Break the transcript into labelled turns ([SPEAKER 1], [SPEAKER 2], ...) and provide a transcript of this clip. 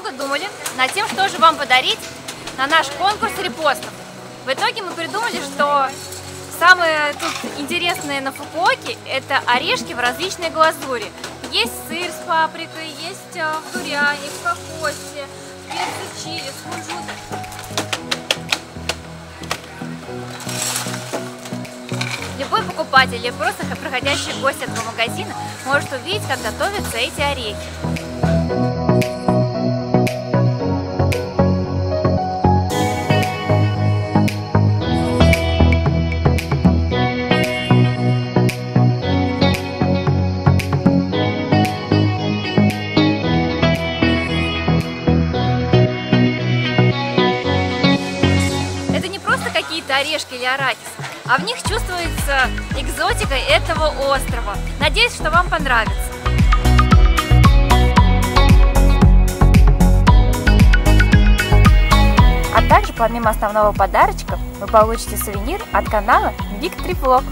[SPEAKER 1] Долго думали над тем, что же вам подарить на наш конкурс репостов. В итоге мы придумали, что самое тут интересное на Фукуоке это орешки в различной глазури. Есть сыр с паприкой, есть э, в дуриане, в кокосе, перцы чили, с кунжутом. Любой покупатель или просто проходящий гость этого магазина может увидеть, как готовятся эти орехи. Какие-то орешки или арахис, а в них чувствуется экзотика этого острова. Надеюсь, что вам понравится. А также, помимо основного подарочка, вы получите сувенир от канала Big Vlog.